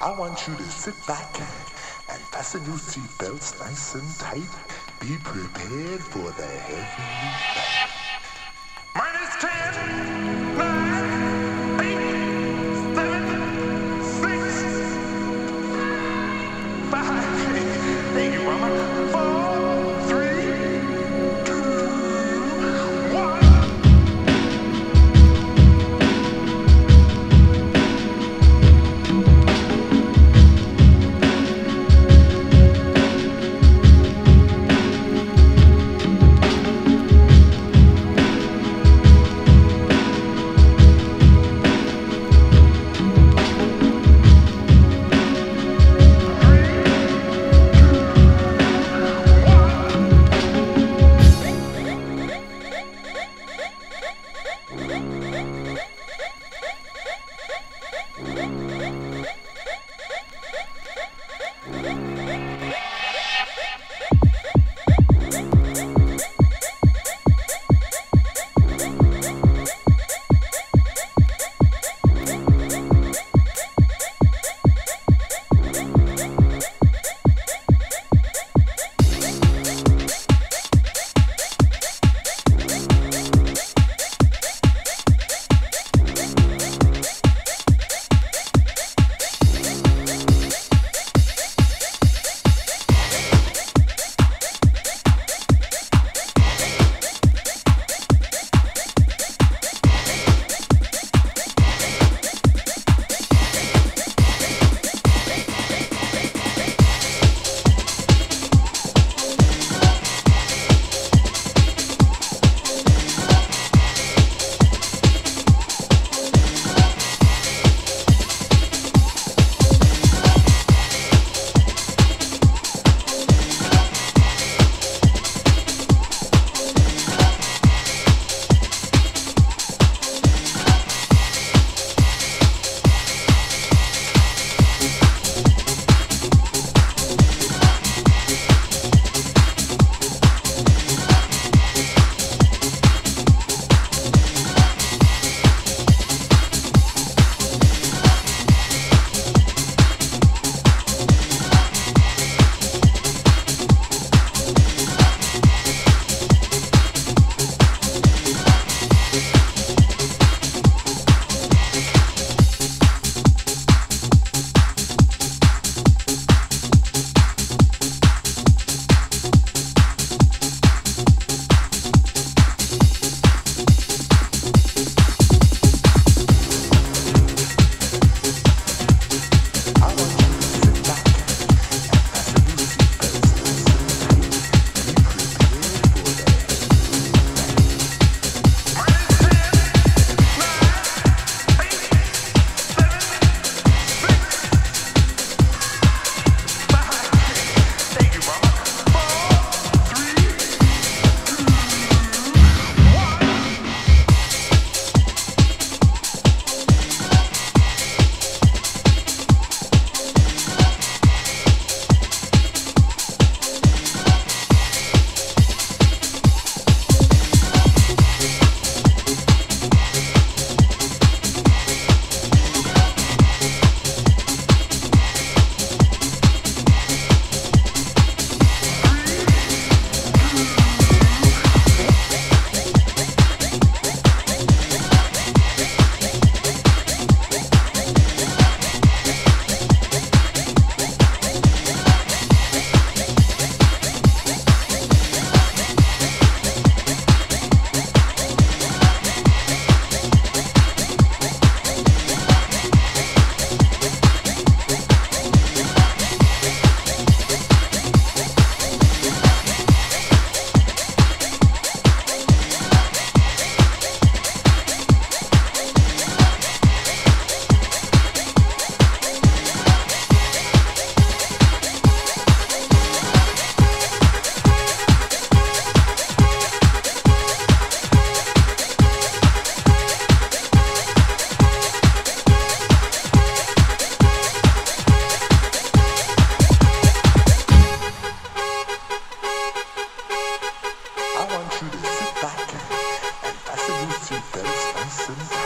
I want you to sit back and fasten your seatbelts nice and tight. Be prepared for the heavenly flight. Minus 10,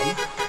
Bye.